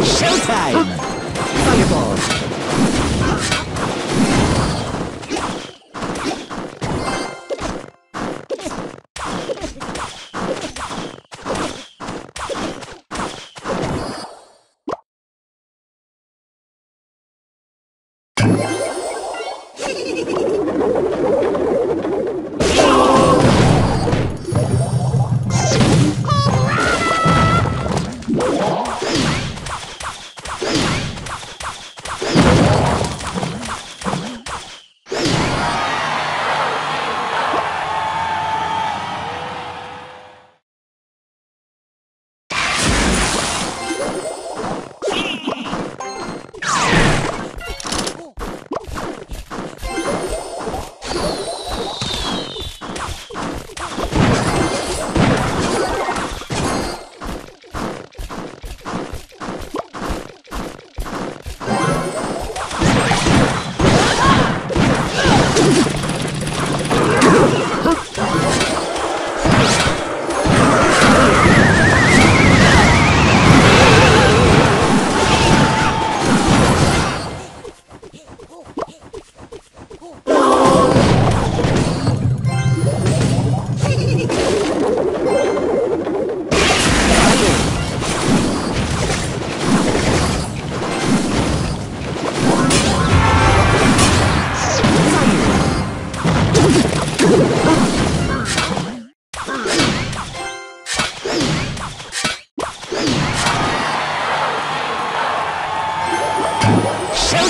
Showtime! Fireballs!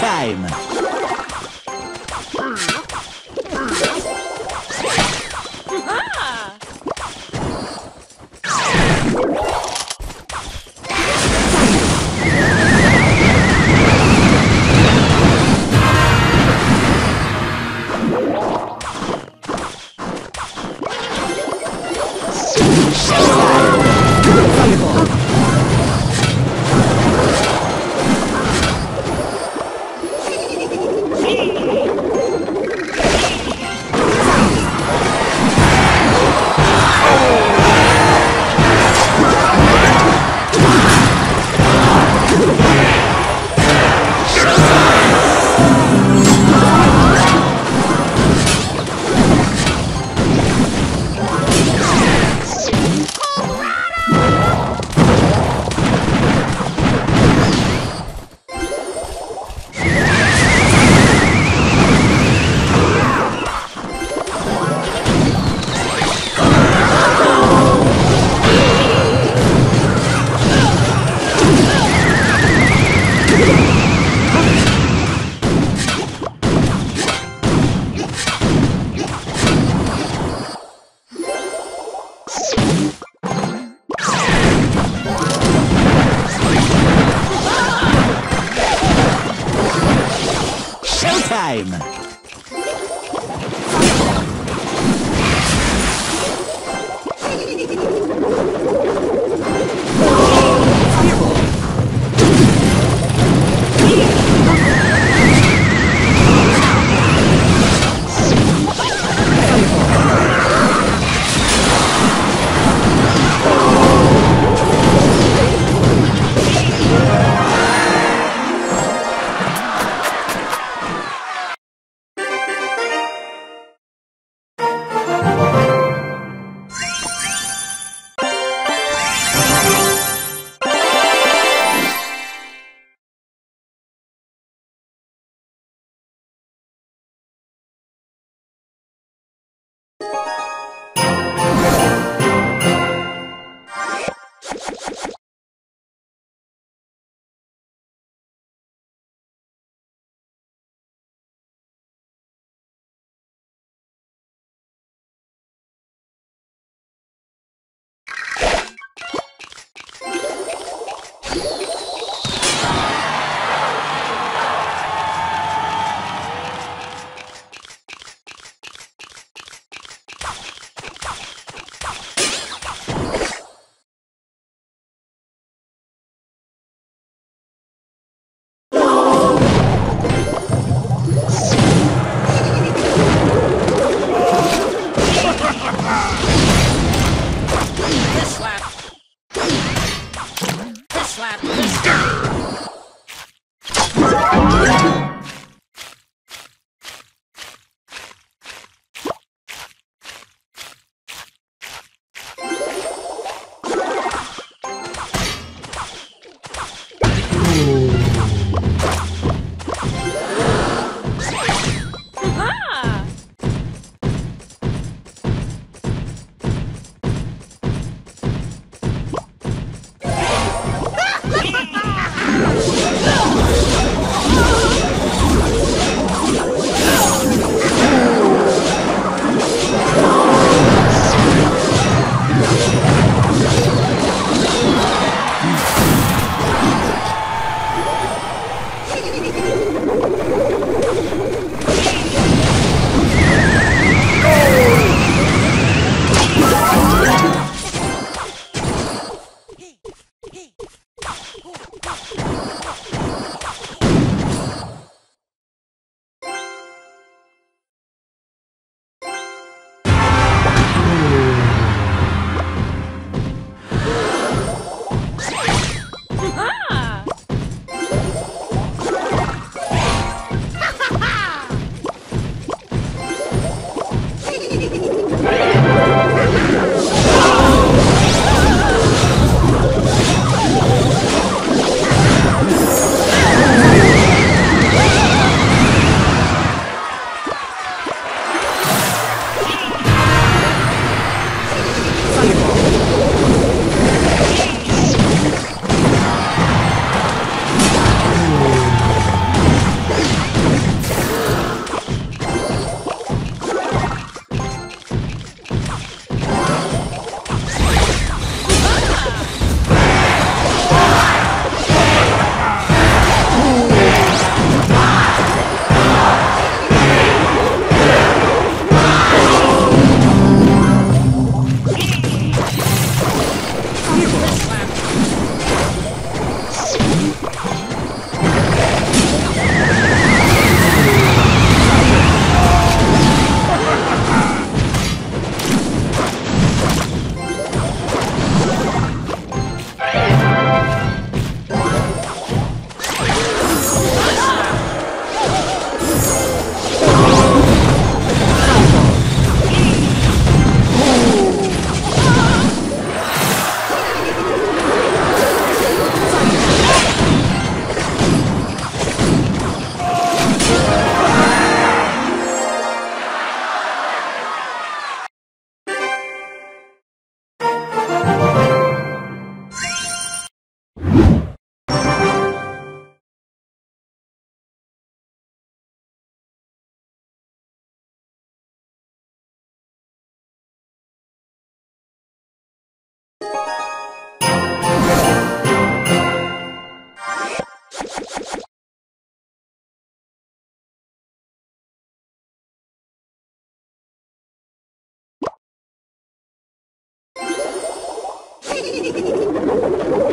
Showtime! ハハハハ!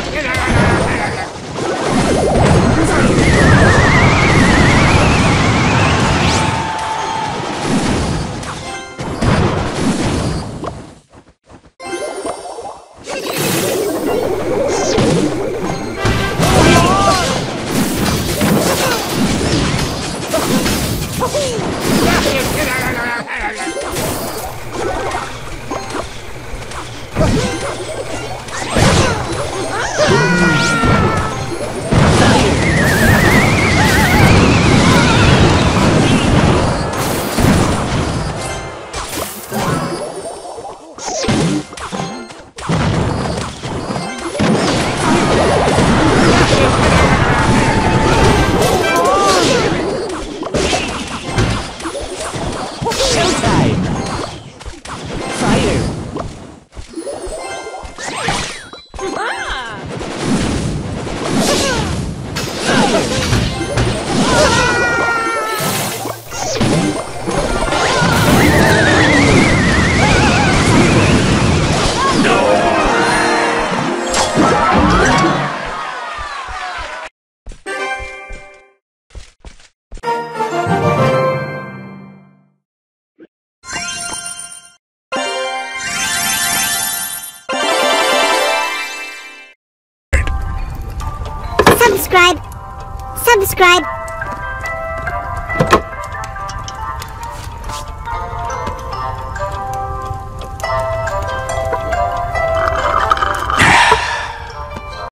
Subscribe, subscribe,